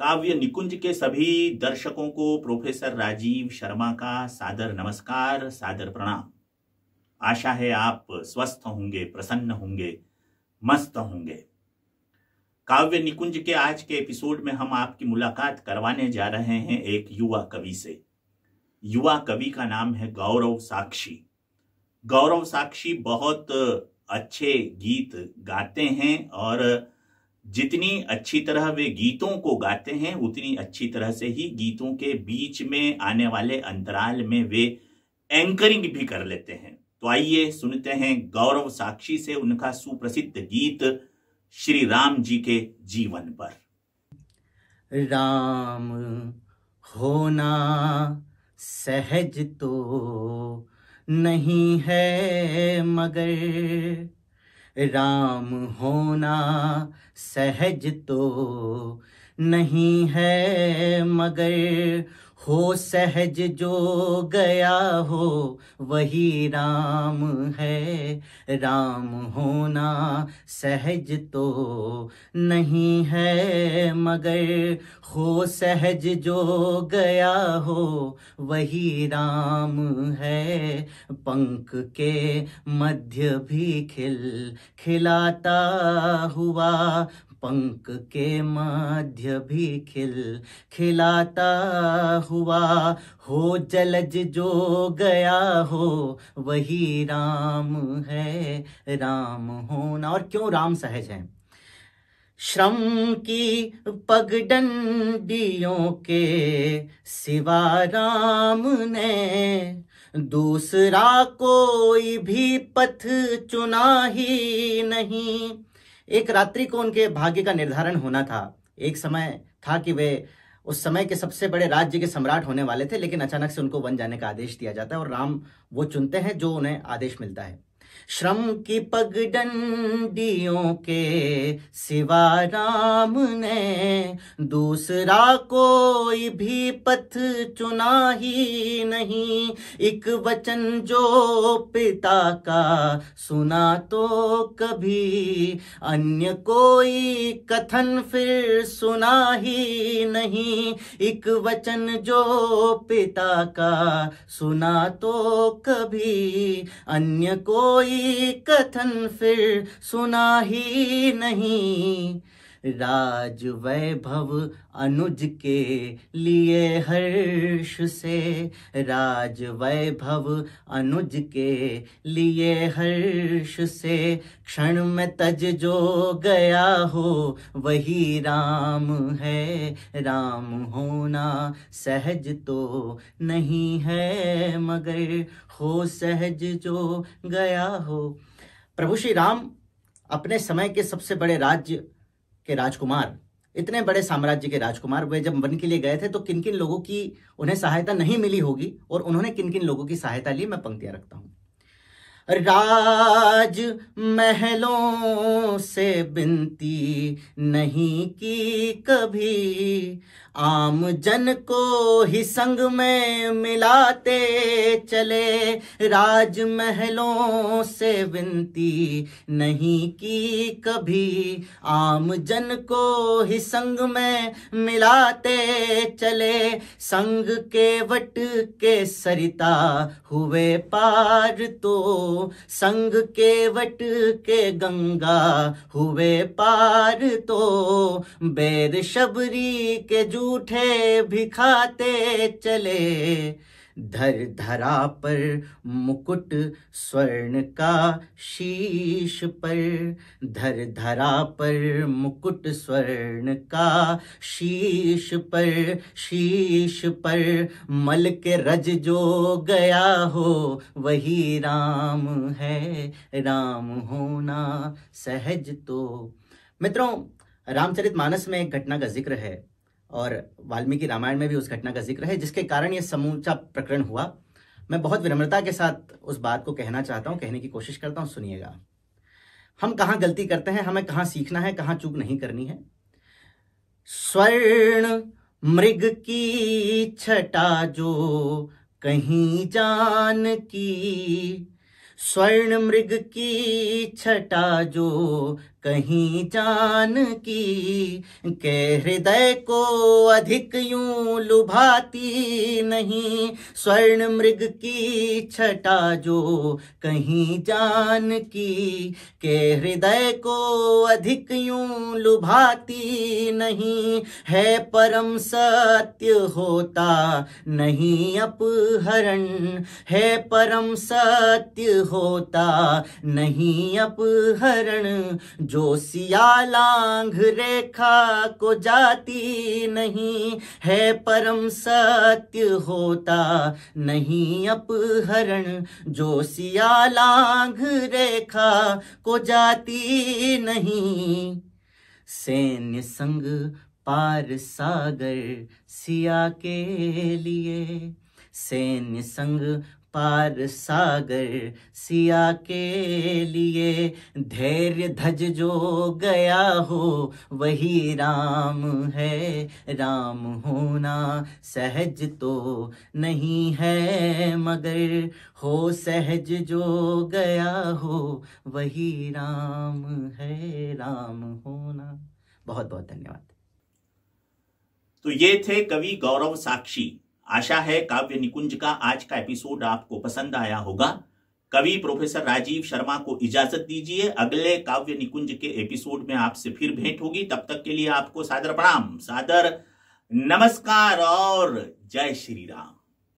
काव्य निकुंज के सभी दर्शकों को प्रोफेसर राजीव शर्मा का सादर नमस्कार, सादर प्रणाम। आशा है आप स्वस्थ होंगे, प्रसन्न होंगे, मस्त होंगे। काव्य निकुंज के आज के एपिसोड में हम आपकी मुलाकात करवाने जा रहे हैं एक युवा कवि से। युवा कवि का नाम है गौरव साक्षी। गौरव साक्षी बहुत अच्छे गीत गाते हैं और जितनी अच्छी तरह वे गीतों को गाते हैं, उतनी अच्छी तरह से ही गीतों के बीच में आने वाले अंतराल में वे एंकरिंग भी कर लेते हैं। तो आइए सुनते हैं गौरव साक्षी से उनका सुप्रसिद्ध गीत श्री राम जी के जीवन पर। राम होना सहज तो नहीं है मगर राम होना सहज तो नहीं है मगर हो सहज जो गया हो, वही राम है। राम होना सहज तो नहीं है, मगर हो सहज जो गया हो, वही राम है। पंख के मध्य भी खिल खिलाता हुआ पंख के मध्य भी खिल खिलाता हुआ हो, जलज जो गया हो, वही राम है, राम होना। और क्यों राम सहज है? श्रम की पगडंडियों के सिवा राम ने दूसरा कोई भी पथ चुना ही नहीं। एक रात्रि को उनके भाग्य का निर्धारण होना था। एक समय था कि वे उस समय के सबसे बड़े राज्य के सम्राट होने वाले थे, लेकिन अचानक से उनको वन जाने का आदेश दिया जाता है और राम वो चुनते हैं जो उन्हें आदेश मिलता है। श्रम की पगडंडियों के सिवा राम ने दूसरा कोई भी पथ चुना ही नहीं। एक वचन जो पिता का सुना तो कभी, अन्य कोई कथन फिर सुना ही नहीं। एक वचन जो पिता का सुना तो कभी, अन्य कोई कथन फिर सुना ही नहीं। राज वैभव अनुज के लिए हर्ष से। राज वैभव अनुज के लिए हर्ष से। क्षण में तज जो गया हो, वही राम है। राम होना सहज तो नहीं है, मगर हो सहज जो गया हो। प्रभु श्री राम, अपने समय के सबसे बड़े राज्य के राजकुमार, इतने बड़े साम्राज्य के राजकुमार वे जब वन के लिए गए थे तो किन किन लोगों की उन्हें सहायता नहीं मिली होगी? और उन्होंने किन किन लोगों की सहायता ली? मैं पंक्तियाँ रखता हूँ। राज महलों से बिनती नहीं की कभी। आम जन को ही संग में मिलाते चले, राज महलों से विनती नहीं की कभी। आम जन को ही संग में मिलाते चले, संग के वट के सरिता हुए पार तो संग के वट के गंगा हुए पार तो बेर शबरी के जूठे भी खाते चले। धर धरा पर मुकुट स्वर्ण का शीश पर। धर धरा पर मुकुट स्वर्ण का शीश पर शीश पर मल के रज जो गया हो, वही राम है, राम होना सहज तो। मित्रों, रामचरित मानस में एक घटना का ज़िक्र है। और वाल्मीकि रामायण में भी उस घटना का ज़िक्र है, जिसके कारण ये समूचा प्रकरण हुआ। मैं बहुत विनम्रता के साथ उस बात को कहना चाहता हूँ, कहने की कोशिश करता हूँ, सुनिएगा। हम कहाँ गलती करते हैं, हमें कहाँ सीखना है, कहाँ चूक नहीं करनी है? स्वर्ण मृग की छटा जो कहीं जान की स्वर्ण मृग की छटा जो कहीं जान की, के हृदय को अधिक यूँ लुभाती नहीं। स्वर्ण मृग की छटा जो कहीं जान की, के हृदय को अधिक यूँ लुभाती नहीं। है परम सत्य होता नहीं अपहरण, है परम सत्य होता नहीं अपहरण। जो सिया लांघ रेखा को जाती नहीं है परम सत्य होता नहीं अपहरण। जो सिया लांघ रेखा को जाती नहीं। सैन्य संग पार सागर सिया के लिए। सैन्य संग पार सागर सिया के लिए धैर्य धज जो गया हो, वही राम है। राम होना सहज तो नहीं है, मगर हो सहज जो गया हो, वही राम है। राम होना। बहुत बहुत धन्यवाद। तो ये थे कवि गौरव साक्षी। आशा है काव्य निकुंज का आज का एपिसोड आपको पसंद आया होगा। कवि प्रोफेसर राजीव शर्मा को इजाज़त दीजिए। अगले काव्य निकुंज के एपिसोड में आपसे फिर भेंट होगी। तब तक के लिए आपको सादर प्रणाम। सादर, नमस्कार और जय श्री राम।